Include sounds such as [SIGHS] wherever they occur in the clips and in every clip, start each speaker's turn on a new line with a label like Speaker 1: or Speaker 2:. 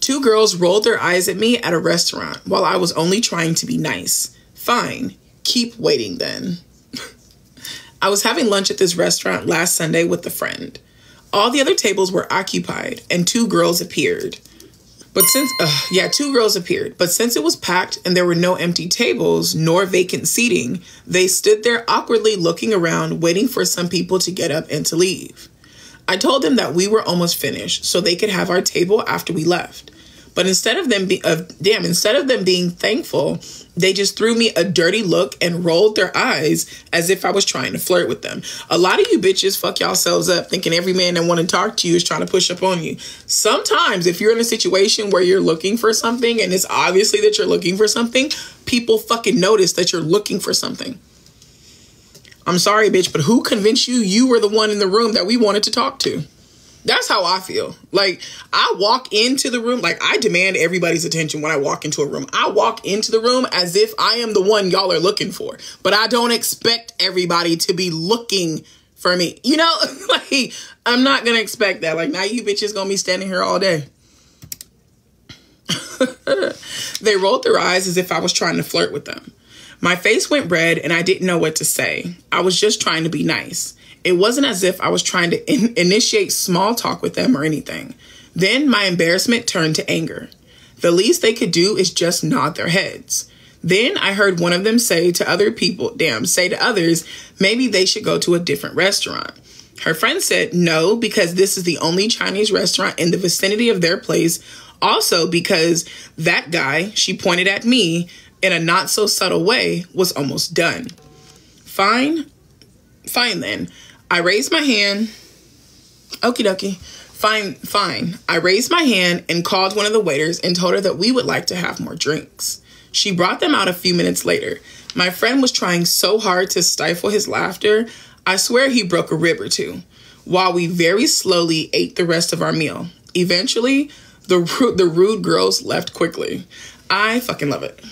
Speaker 1: Two girls rolled their eyes at me at a restaurant while I was only trying to be nice. Fine, keep waiting then. [LAUGHS] I was having lunch at this restaurant last Sunday with a friend. All the other tables were occupied and two girls appeared. But since, yeah, two girls appeared. But since it was packed and there were no empty tables nor vacant seating, they stood there awkwardly looking around, waiting for some people to get up and to leave. I told them that we were almost finished so they could have our table after we left. But instead of them be of damn, instead of them being thankful, they just threw me a dirty look and rolled their eyes as if I was trying to flirt with them. A lot of you bitches fuck yourselves up thinking every man that want to talk to you is trying to push up on you. Sometimes if you're in a situation where you're looking for something and it's obviously that you're looking for something, people fucking notice that you're looking for something. I'm sorry, bitch, but who convinced you you were the one in the room that we wanted to talk to? That's how I feel. Like I walk into the room, like I demand everybody's attention when I walk into a room. I walk into the room as if I am the one y'all are looking for, but I don't expect everybody to be looking for me. You know, [LAUGHS] like I'm not gonna expect that. Like now you bitches gonna be standing here all day. [LAUGHS] they rolled their eyes as if I was trying to flirt with them. My face went red and I didn't know what to say. I was just trying to be nice. It wasn't as if I was trying to in- initiate small talk with them or anything. Then my embarrassment turned to anger. The least they could do is just nod their heads. Then I heard one of them say to other people, damn, say to others, maybe they should go to a different restaurant. Her friend said no, because this is the only Chinese restaurant in the vicinity of their place. Also, because that guy, she pointed at me in a not so subtle way, was almost done. Fine, fine then. I raised my hand. Okie dokie. Fine, fine. I raised my hand and called one of the waiters and told her that we would like to have more drinks. She brought them out a few minutes later. My friend was trying so hard to stifle his laughter, I swear he broke a rib or two, while we very slowly ate the rest of our meal. Eventually, the, the rude girls left quickly. I fucking love it.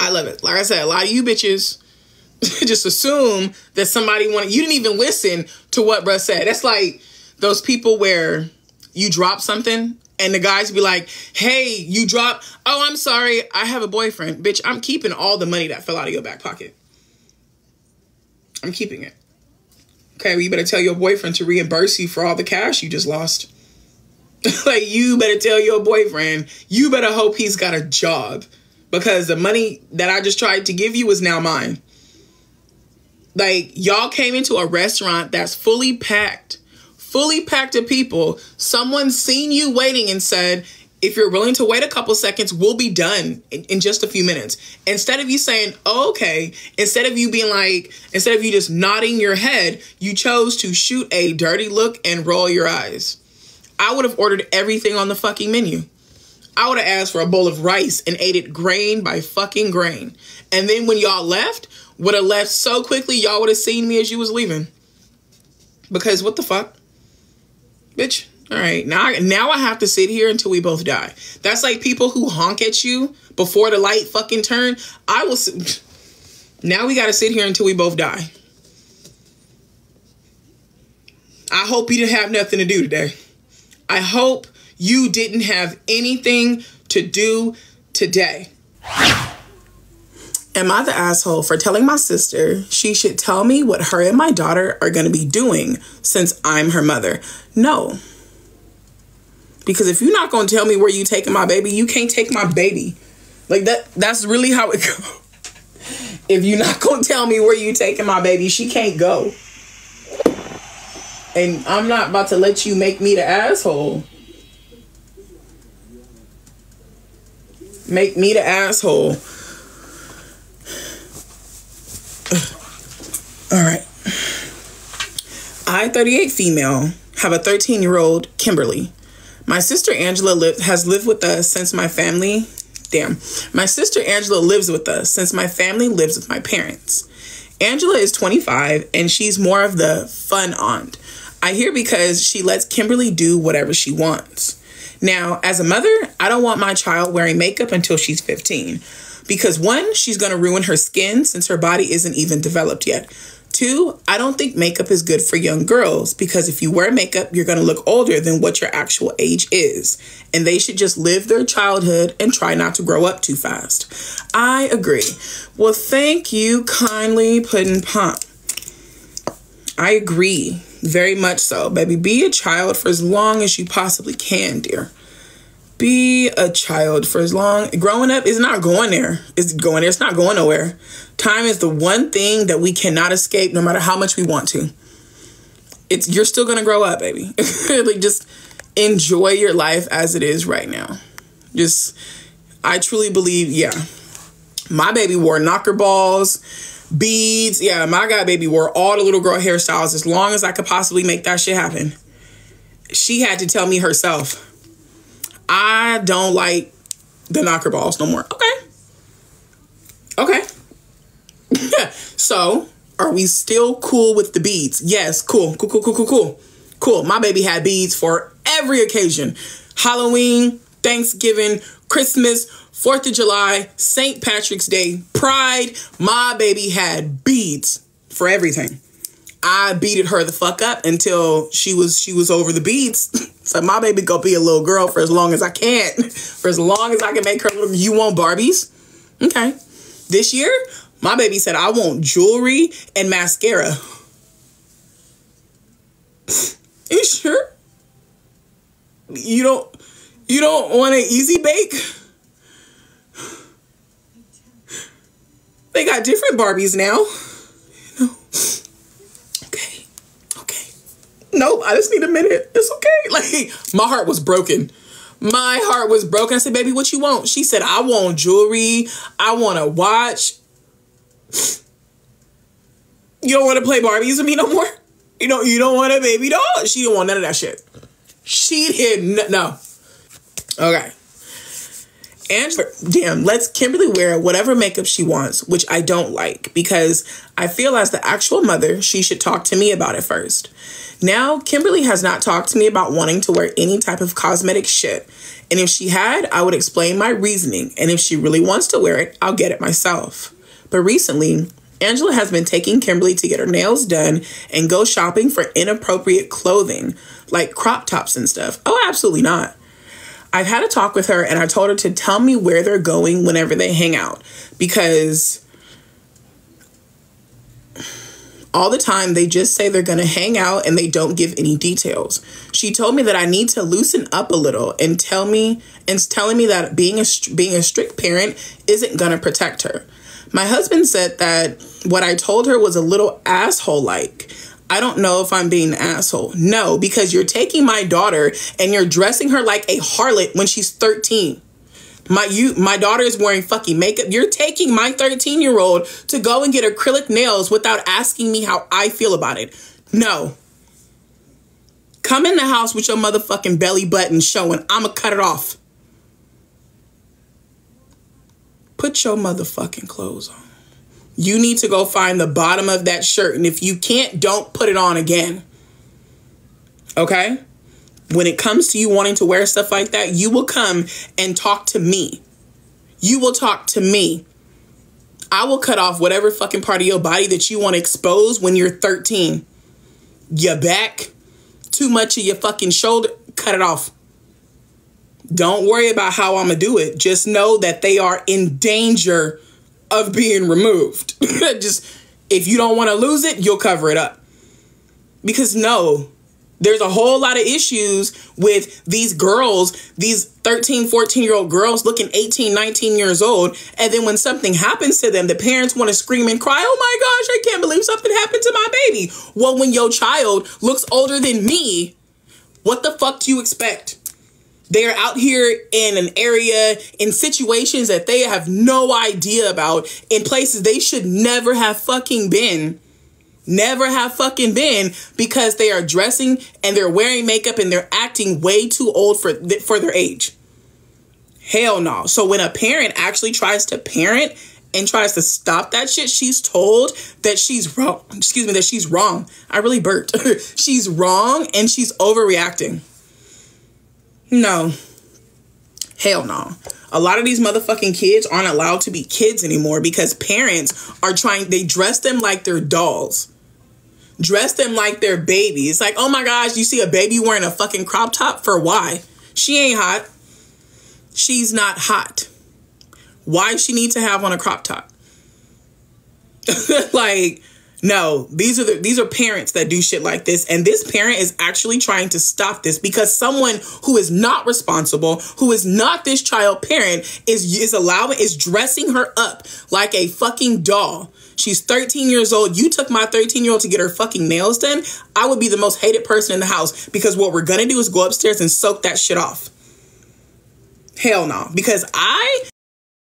Speaker 1: I love it. Like I said, a lot of you bitches [LAUGHS] just assume that somebody wanted you didn't even listen to what bruh said. That's like those people where you drop something and the guys be like, hey, you drop, oh, I'm sorry, I have a boyfriend. Bitch, I'm keeping all the money that fell out of your back pocket. I'm keeping it. Okay, well, you better tell your boyfriend to reimburse you for all the cash you just lost. [LAUGHS] like, you better tell your boyfriend, you better hope he's got a job because the money that I just tried to give you is now mine. Like y'all came into a restaurant that's fully packed, fully packed of people. Someone seen you waiting and said, if you're willing to wait a couple seconds, we'll be done in, in, just a few minutes. Instead of you saying, oh, okay, instead of you being like, instead of you just nodding your head, you chose to shoot a dirty look and roll your eyes. I would have ordered everything on the fucking menu. I would have asked for a bowl of rice and ate it grain by fucking grain. And then when y'all left, would have left so quickly, y'all would have seen me as you was leaving. Because what the fuck? Bitch. All right, now I, now I have to sit here until we both die. That's like people who honk at you before the light fucking turn. I will. [SNIFFS] Now we got to sit here until we both die. I hope you didn't have nothing to do today. I hope you didn't have anything to do today. Am I the asshole for telling my sister she should tell me what her and my daughter are going to be doing since I'm her mother? No. Because if you're not going to tell me where you taking my baby, you can't take my baby. Like that that's really how it [LAUGHS] goes. If you're not going to tell me where you taking my baby, she can't go. And I'm not about to let you make me the asshole. Make me the asshole All right. I, 38 female, have a 13 year old Kimberly. My sister Angela has lived with us since my family. Damn. My sister Angela lives with us since my family lives with my parents. Angela is 25 and she's more of the fun aunt. I hear because she lets Kimberly do whatever she wants. Now, as a mother, I don't want my child wearing makeup until she's 15 because one, she's going to ruin her skin since her body isn't even developed yet. Two, I don't think makeup is good for young girls because if you wear makeup, you're going to look older than what your actual age is. And they should just live their childhood and try not to grow up too fast. I agree. Well, thank you kindly, Puddin' Pump. I agree. Very much so, baby. Be a child for as long as you possibly can, dear. Be a child for as long. Growing up is not going there. It's going there. It's not going nowhere. Time is the one thing that we cannot escape, no matter how much we want to. It's you're still gonna grow up, baby. [LAUGHS] like just enjoy your life as it is right now. Just, I truly believe, yeah. My baby wore knocker balls beads. Yeah, my god baby wore all the little girl hairstyles as long as I could possibly make that shit happen. She had to tell me herself, I don't like the knocker balls no more. Okay. Okay. [LAUGHS] so, are we still cool with the beads? Yes, cool, cool, cool, cool, cool, cool. Cool. My baby had beads for every occasion Halloween, Thanksgiving, Christmas, Fourth of July, St. Patrick's Day, Pride, my baby had beads for everything. I beated her the fuck up until she was she was over the beads. [LAUGHS] so my baby gonna be a little girl for as long as I can. [LAUGHS] For as long as I can make her little you want Barbies? Okay. This year, my baby said I want jewelry and mascara. [LAUGHS] you sure? You don't you don't want an easy bake? They got different Barbies now. No. Okay. Okay. Nope, I just need a minute. It's okay. [LAUGHS] Like, my heart was broken. My heart was broken. I said, baby, what you want? She said, I want jewelry. I want a watch. [SIGHS] You don't want to play Barbies with me no more? You know, you don't want a baby doll? She didn't want none of that shit. She didn't. no. Okay. Angela, damn, lets Kimberly wear whatever makeup she wants, which I don't like because I feel as the actual mother, she should talk to me about it first. Now, Kimberly has not talked to me about wanting to wear any type of cosmetic shit. And if she had, I would explain my reasoning. And if she really wants to wear it, I'll get it myself. But recently, Angela has been taking Kimberly to get her nails done and go shopping for inappropriate clothing, like crop tops and stuff. Oh, absolutely not. I've had a talk with her and I told her to tell me where they're going whenever they hang out because all the time they just say they're going to hang out and they don't give any details. She told me that I need to loosen up a little and tell me and telling me that being a being a strict parent isn't going to protect her. My husband said that what I told her was a little asshole like. I don't know if I'm being an asshole. No, because you're taking my daughter and you're dressing her like a harlot when she's 13. My you my daughter is wearing fucking makeup. You're taking my 13 year old to go and get acrylic nails without asking me how I feel about it. No. Come in the house with your motherfucking belly button showing. I'ma cut it off. Put your motherfucking clothes on. You need to go find the bottom of that shirt. And if you can't, don't put it on again. Okay? When it comes to you wanting to wear stuff like that, you will come and talk to me. You will talk to me. I will cut off whatever fucking part of your body that you want to expose when you're 13. Your back, too much of your fucking shoulder, cut it off. Don't worry about how I'm going to do it. Just know that they are in danger of being removed. [LAUGHS] Just if you don't want to lose it, you'll cover it up. Because no, there's a whole lot of issues with these girls, these 13, 14 year old girls looking 18, 19 years old. And then when something happens to them, the parents want to scream and cry, Oh my gosh, I can't believe something happened to my baby. Well, when your child looks older than me, what the fuck do you expect? They are out here in an area, in situations that they have no idea about, in places they should never have fucking been. Never have fucking been because they are dressing and they're wearing makeup and they're acting way too old for, for their age. Hell no. So when a parent actually tries to parent and tries to stop that shit, she's told that she's wrong. Excuse me, that she's wrong. I really burped. [LAUGHS] she's wrong and she's overreacting. No. Hell no. A lot of these motherfucking kids aren't allowed to be kids anymore because parents are trying, they dress them like they're dolls. dress them like they're babies. Like, oh my gosh, you see a baby wearing a fucking crop top for why? She ain't hot. She's not hot. Why she need to have on a crop top? [LAUGHS] like, no, these are the these are parents that do shit like this and this parent is actually trying to stop this because someone who is not responsible, who is not this child parent is is allowing is dressing her up like a fucking doll. She's 13 years old. You took my 13 year old to get her fucking nails done. I would be the most hated person in the house because what we're gonna do is go upstairs and soak that shit off. Hell no. Because I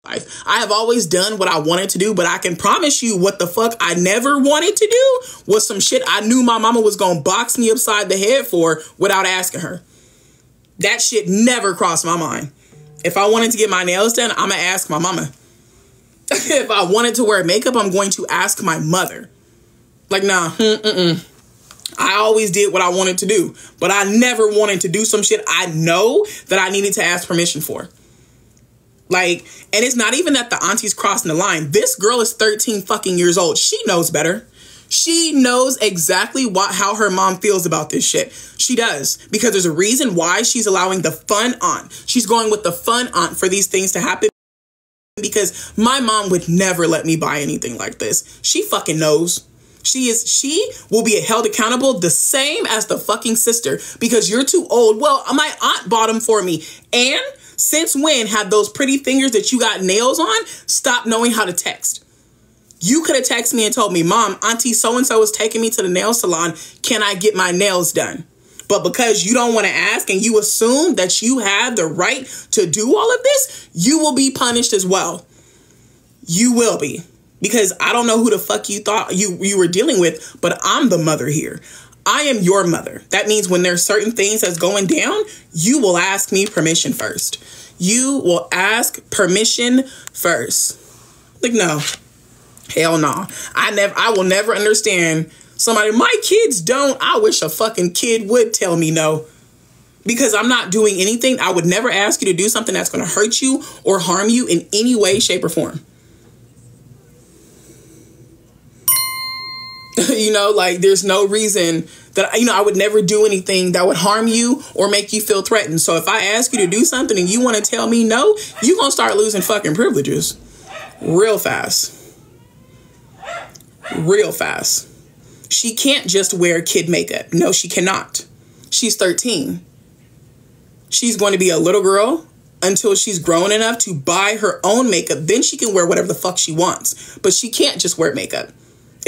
Speaker 1: life. I have always done what I wanted to do, but I can promise you what the fuck I never wanted to do was some shit I knew my mama was gonna box me upside the head for without asking her. That shit never crossed my mind. If I wanted to get my nails done, I'm gonna ask my mama. [LAUGHS] if I wanted to wear makeup, I'm going to ask my mother. Like, nah, mm-mm. I always did what I wanted to do, but I never wanted to do some shit I know that I needed to ask permission for. Like, and it's not even that the auntie's crossing the line. This girl is 13 fucking years old. She knows better. She knows exactly what how her mom feels about this shit. She does because there's a reason why she's allowing the fun aunt. She's going with the fun aunt for these things to happen because my mom would never let me buy anything like this. She fucking knows. She is she will be held accountable the same as the fucking sister because you're too old. Well, my aunt bought them for me. And since when have those pretty fingers that you got nails on stopped knowing how to text? You could have texted me and told me, Mom, Auntie so and so is taking me to the nail salon. Can I get my nails done? But because you don't want to ask and you assume that you have the right to do all of this, you will be punished as well. You will be. Because I don't know who the fuck you thought you, you were dealing with, but I'm the mother here. I am your mother. That means when there's certain things that's going down, you will ask me permission first. You will ask permission first. Like, no. Hell no. I never I will never understand somebody, my kids don't. I wish a fucking kid would tell me no. Because I'm not doing anything. I would never ask you to do something that's going to hurt you or harm you in any way, shape, or form. [LAUGHS] you know, like there's no reason that, you know, I would never do anything that would harm you or make you feel threatened. So if I ask you to do something and you want to tell me no, you're going to start losing fucking privileges real fast. Real fast. She can't just wear kid makeup. No, she cannot. She's 13. She's going to be a little girl until she's grown enough to buy her own makeup. Then she can wear whatever the fuck she wants. But she can't just wear makeup.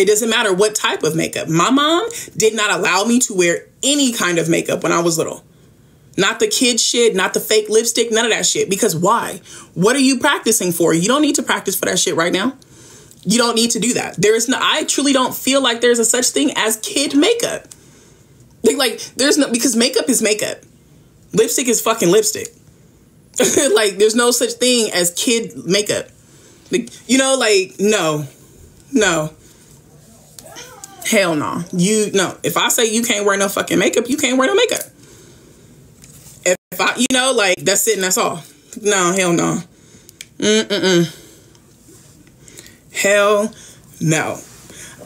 Speaker 1: It doesn't matter what type of makeup. My mom did not allow me to wear any kind of makeup when I was little. Not the kid shit, not the fake lipstick, none of that shit. Because why? What are you practicing for? You don't need to practice for that shit right now. You don't need to do that. There is no I truly don't feel like there's a such thing as kid makeup. Like, like there's no because makeup is makeup. Lipstick is fucking lipstick. [LAUGHS] like there's no such thing as kid makeup. Like, you know, like no. No. Hell no. You no. If I say you can't wear no fucking makeup, you can't wear no makeup. If, if I, you know, like that's it and that's all. No, hell no. Mm mm mm. Hell no.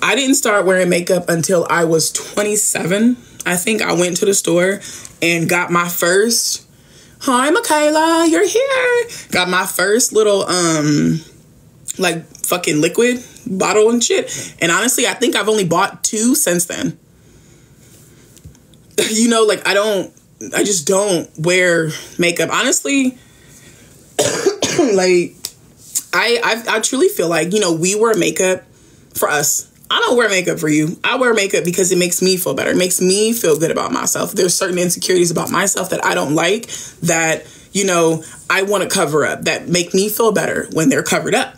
Speaker 1: I didn't start wearing makeup until I was 27. I think I went to the store and got my first Hi Michaela, you're here. Got my first little um like fucking liquid bottle and shit. And honestly, I think I've only bought two since then. [LAUGHS] you know, like I don't I just don't wear makeup. Honestly, [COUGHS] like I, I I truly feel like you know we wear makeup for us. I don't wear makeup for you. I wear makeup because it makes me feel better. It makes me feel good about myself. There's certain insecurities about myself that I don't like that you know I want to cover up that make me feel better when they're covered up.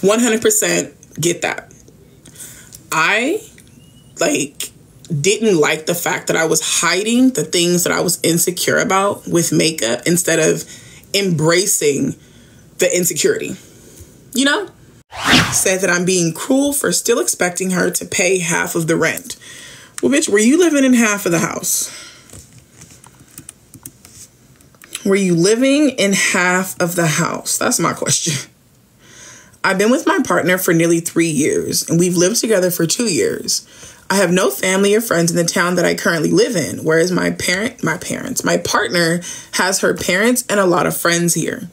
Speaker 1: 100% get that. I like didn't like the fact that I was hiding the things that I was insecure about with makeup instead of embracing the insecurity you know? Said that I'm being cruel for still expecting her to pay half of the rent. Well, bitch, were you living in half of the house? Were you living in half of the house? That's my question. I've been with my partner for nearly three years, and we've lived together for two years. I have no family or friends in the town that I currently live in, whereas my parent, my parents, my partner has her parents and a lot of friends here.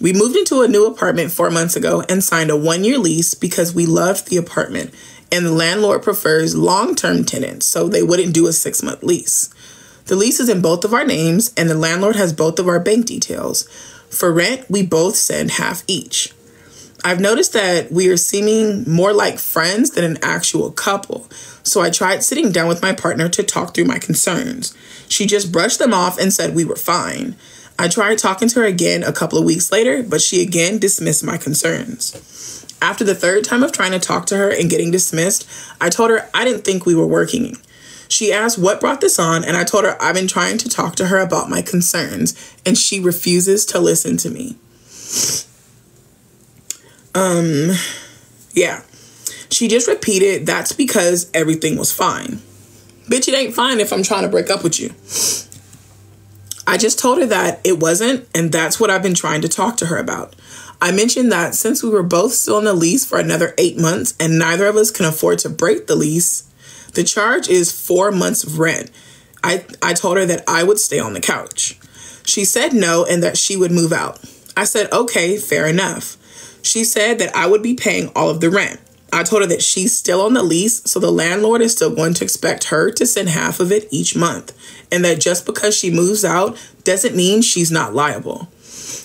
Speaker 1: We moved into a new apartment four months ago and signed a one year lease because we loved the apartment and the landlord prefers long term tenants, so they wouldn't do a six month lease. The lease is in both of our names and the landlord has both of our bank details. For rent, we both send half each. I've noticed that we are seeming more like friends than an actual couple. So I tried sitting down with my partner to talk through my concerns. She just brushed them off and said we were fine. I tried talking to her again a couple of weeks later, but she again dismissed my concerns. After the third time of trying to talk to her and getting dismissed, I told her I didn't think we were working. She asked what brought this on, and I told her I've been trying to talk to her about my concerns, and she refuses to listen to me. Um, yeah. She just repeated, that's because everything was fine. Bitch, it ain't fine if I'm trying to break up with you. I just told her that it wasn't, and that's what I've been trying to talk to her about. I mentioned that since we were both still on the lease for another eight months and neither of us can afford to break the lease, the charge is four months of rent. I, I told her that I would stay on the couch. She said no and that she would move out. I said, okay, fair enough. She said that I would be paying all of the rent. I told her that she's still on the lease, so the landlord is still going to expect her to send half of it each month, and that just because she moves out doesn't mean she's not liable.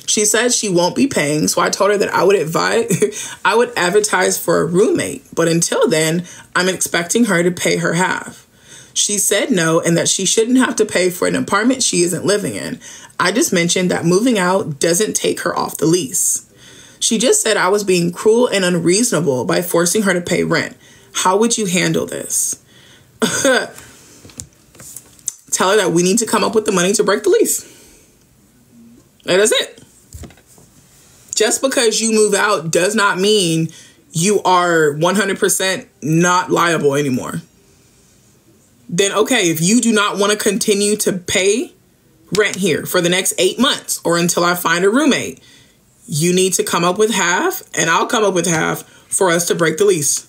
Speaker 1: She said she won't be paying, so I told her that I would advise [LAUGHS] I would advertise for a roommate, but until then, I'm expecting her to pay her half. She said no and that she shouldn't have to pay for an apartment she isn't living in. I just mentioned that moving out doesn't take her off the lease. She just said I was being cruel and unreasonable by forcing her to pay rent. How would you handle this? [LAUGHS] Tell her that we need to come up with the money to break the lease. That's it. Just because you move out does not mean you are 100% not liable anymore. Then, okay, if you do not want to continue to pay rent here for the next eight months or until I find a roommate, you need to come up with half, and I'll come up with half for us to break the lease.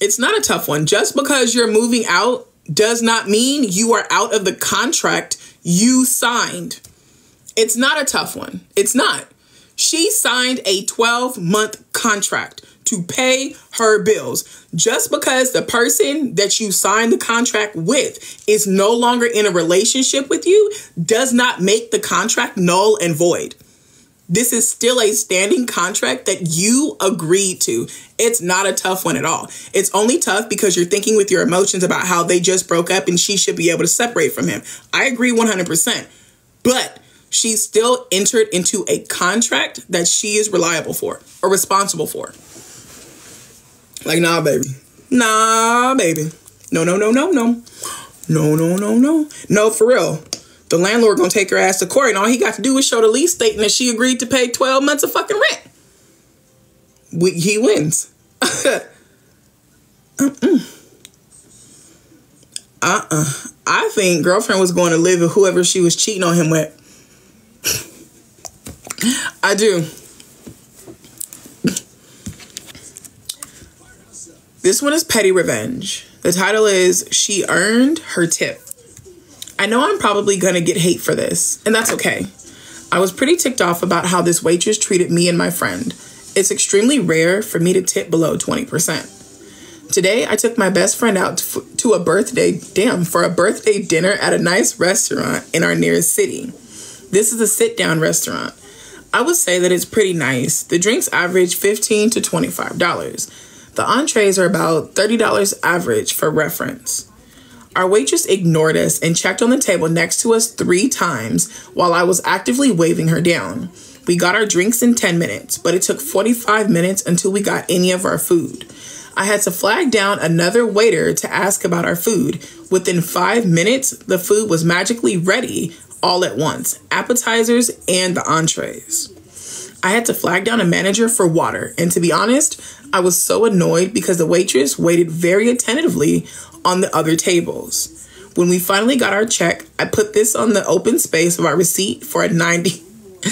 Speaker 1: It's not a tough one. Just because you're moving out does not mean you are out of the contract you signed. It's not a tough one. It's not. She signed a 12 month contract to pay her bills. Just because the person that you signed the contract with is no longer in a relationship with you does not make the contract null and void. This is still a standing contract that you agreed to. It's not a tough one at all. It's only tough because you're thinking with your emotions about how they just broke up and she should be able to separate from him. I agree 100%. But she still entered into a contract that she is reliable for or responsible for. Like, nah, baby. Nah, baby. No, no, no, no, no. No, no, no, no. No, for real. The landlord gonna take her ass to court, and all he got to do is show the lease stating that she agreed to pay 12 months of fucking rent. We, he wins. [LAUGHS] uh-uh. uh-uh. I think girlfriend was going to live with whoever she was cheating on him with. [LAUGHS] I do. This one is Petty Revenge. The title is She Earned Her Tip. I know I'm probably gonna get hate for this, and that's okay. I was pretty ticked off about how this waitress treated me and my friend. It's extremely rare for me to tip below 20%. Today, I took my best friend out to a birthday, damn, for a birthday dinner at a nice restaurant in our nearest city. This is a sit down restaurant. I would say that it's pretty nice. The drinks average 15 to $25. The entrees are about $30 average for reference. Our waitress ignored us and checked on the table next to us three times while I was actively waving her down. We got our drinks in 10 minutes, but it took 45 minutes until we got any of our food. I had to flag down another waiter to ask about our food. Within five minutes, the food was magically ready all at once appetizers and the entrees. I had to flag down a manager for water, and to be honest, I was so annoyed because the waitress waited very attentively on the other tables. When we finally got our check, I put this on the open space of our receipt for a 90 [LAUGHS]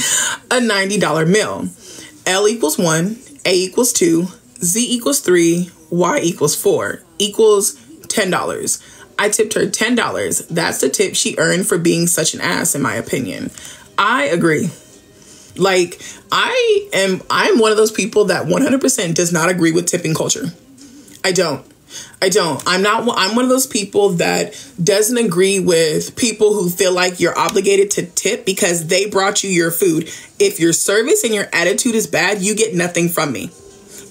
Speaker 1: a $90 meal. L equals 1, A equals 2, Z equals 3, Y equals 4 equals $10. I tipped her $10. That's the tip she earned for being such an ass, in my opinion. I agree. Like, I am, I'm one of those people that 100% does not agree with tipping culture. I don't. I don't. I'm not I'm one of those people that doesn't agree with people who feel like you're obligated to tip because they brought you your food. If your service and your attitude is bad, you get nothing from me.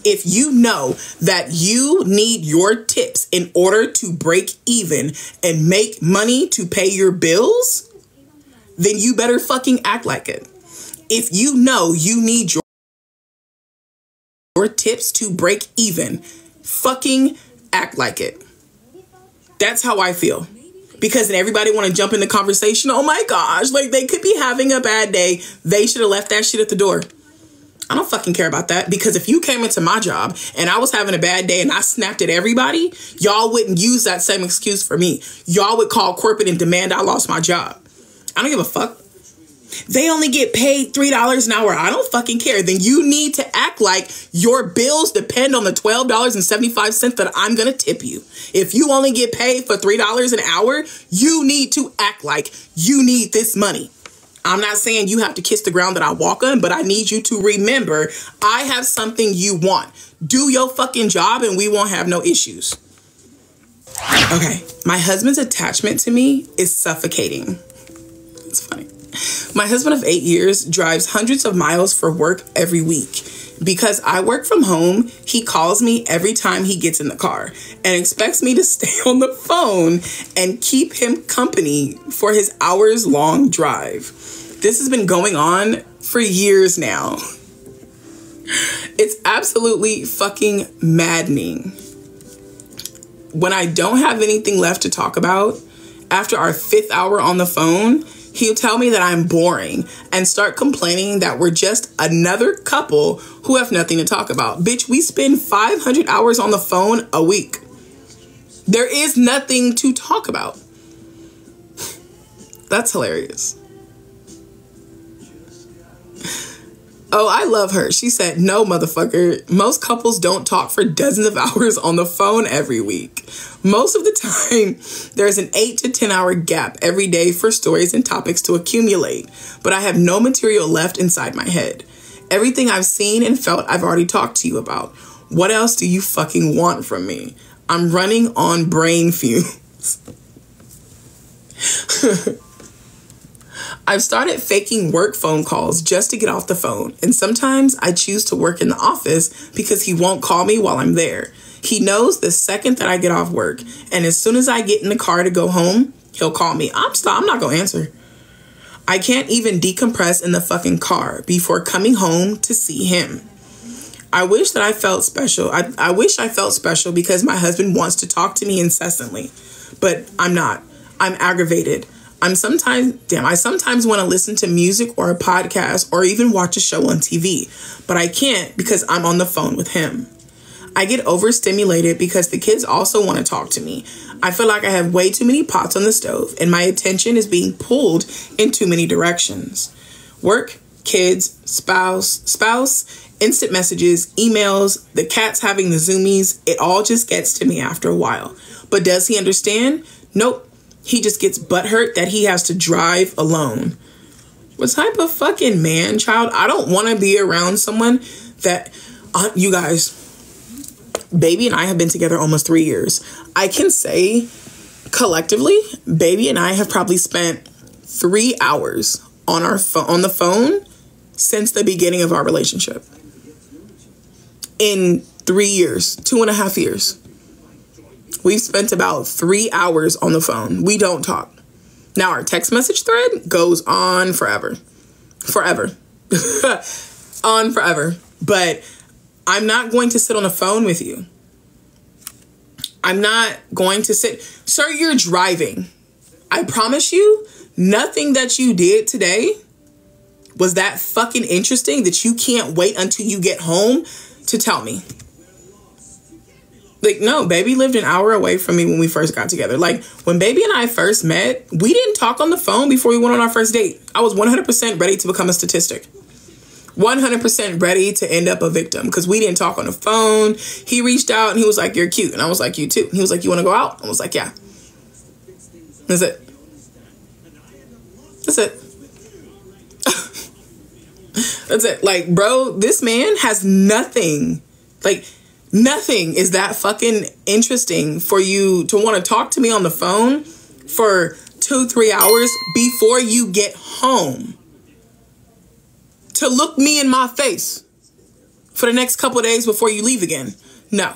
Speaker 1: If you know that you need your tips in order to break even and make money to pay your bills, then you better fucking act like it. If you know you need your your tips to break even, fucking act like it. That's how I feel. Because then everybody want to jump in the conversation. Oh my gosh, like they could be having a bad day. They should have left that shit at the door. I don't fucking care about that because if you came into my job and I was having a bad day and I snapped at everybody, y'all wouldn't use that same excuse for me. Y'all would call corporate and demand I lost my job. I don't give a fuck. They only get paid $3 an hour. I don't fucking care. Then you need to act like your bills depend on the $12.75 that I'm going to tip you. If you only get paid for $3 an hour, you need to act like you need this money. I'm not saying you have to kiss the ground that I walk on, but I need you to remember I have something you want. Do your fucking job and we won't have no issues. Okay, my husband's attachment to me is suffocating. My husband of eight years drives hundreds of miles for work every week. Because I work from home, he calls me every time he gets in the car and expects me to [LAUGHS] stay on the phone and keep him company for his hours long drive. This has been going on for years now. It's absolutely fucking maddening. When I don't have anything left to talk about, after our fifth hour on the phone, he'll tell me that I'm boring and start complaining that we're just another couple who have nothing to talk about. Bitch, we spend 500 hours on the phone a week. There is nothing to talk about. [LAUGHS] That's hilarious. Oh, I love her. She said, No, motherfucker. Most couples don't talk for dozens of [LAUGHS] hours on the phone every week. Most of the time, there's an 8 to 10 hour gap every day for stories and topics to accumulate, but I have no material left inside my head. Everything I've seen and felt, I've already talked to you about. What else do you fucking want from me? I'm running on brain fumes. [LAUGHS] I've started faking work phone calls just to get off the phone, and sometimes I choose to work in the office because he won't call me while I'm there. He knows the second that I get off work, and as soon as I get in the car to go home, he'll call me. I'm stop, I'm not gonna answer. I can't even decompress in the fucking car before coming home to see him. I wish that I felt special. I, I wish I felt special because my husband wants to talk to me incessantly, but I'm not. I'm aggravated. I'm sometimes, damn, I sometimes want to listen to music or a podcast or even watch a show on TV, but I can't because I'm on the phone with him. I get overstimulated because the kids also want to talk to me. I feel like I have way too many pots on the stove and my attention is being pulled in too many directions. Work, kids, spouse, spouse, instant messages, emails, the cats having the zoomies, it all just gets to me after a while. But does he understand? Nope. He just gets butthurt that he has to drive alone. What type of fucking man child? I don't want to be around someone that, uh, you guys, Baby and I have been together almost three years. I can say collectively, Baby and I have probably spent three hours on our fo- on the phone since the beginning of our relationship. In three years, two and a half years. We've spent about three hours on the phone. We don't talk. Now, our text message thread goes on forever. Forever. [LAUGHS] on forever. But I'm not going to sit on the phone with you. I'm not going to sit. Sir, you're driving. I promise you, nothing that you did today was that fucking interesting that you can't wait until you get home to tell me. Like, no, baby lived an hour away from me when we first got together. Like, when baby and I first met, we didn't talk on the phone before we went on our first date. I was 100% ready to become a statistic. 100% ready to end up a victim because we didn't talk on the phone. He reached out and he was like, You're cute. And I was like, You too. And he was like, You want to go out? I was like, Yeah. That's it. That's it. [LAUGHS] That's it. Like, bro, this man has nothing. Like, nothing is that fucking interesting for you to want to talk to me on the phone for two, three hours before you get home. To look me in my face for the next couple days before you leave again. No.